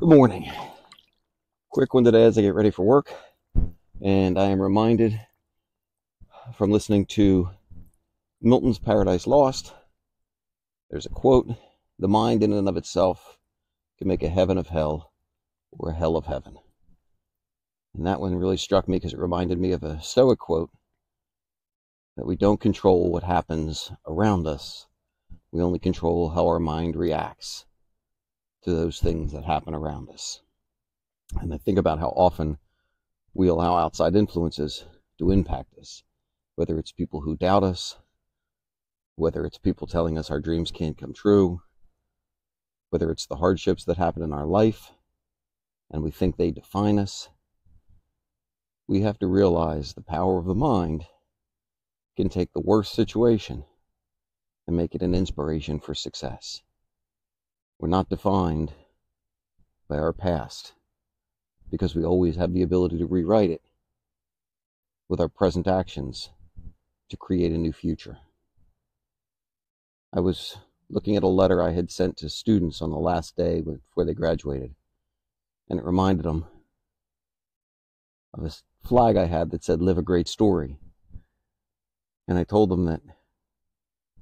Good morning. Quick one today as I get ready for work. And I am reminded from listening to Milton's Paradise Lost. There's a quote The mind, in and of itself, can make a heaven of hell or a hell of heaven. And that one really struck me because it reminded me of a Stoic quote that we don't control what happens around us, we only control how our mind reacts to those things that happen around us. And I think about how often we allow outside influences to impact us, whether it's people who doubt us, whether it's people telling us our dreams can't come true, whether it's the hardships that happen in our life and we think they define us. We have to realize the power of the mind can take the worst situation and make it an inspiration for success. We're not defined by our past because we always have the ability to rewrite it with our present actions to create a new future. I was looking at a letter I had sent to students on the last day before they graduated, and it reminded them of a flag I had that said, Live a great story. And I told them that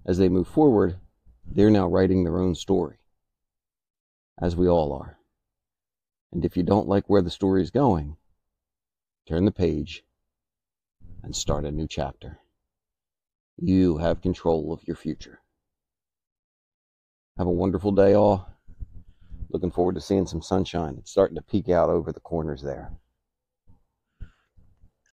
as they move forward, they're now writing their own story as we all are. And if you don't like where the story is going, turn the page and start a new chapter. You have control of your future. Have a wonderful day, all. Looking forward to seeing some sunshine. It's starting to peek out over the corners there.